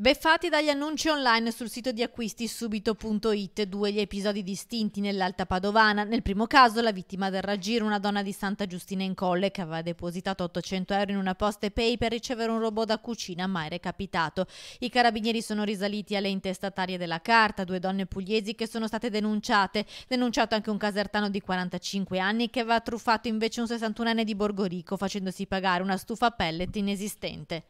Beffati dagli annunci online sul sito di acquisti subito.it, due gli episodi distinti nell'Alta Padovana. Nel primo caso la vittima del raggiro, una donna di Santa Giustina in Colle che aveva depositato 800 euro in una posta e pay per ricevere un robot da cucina mai recapitato. I carabinieri sono risaliti alle intestatarie della carta, due donne pugliesi che sono state denunciate. Denunciato anche un casertano di 45 anni che aveva truffato invece un 61enne di Borgorico facendosi pagare una stufa pellet inesistente.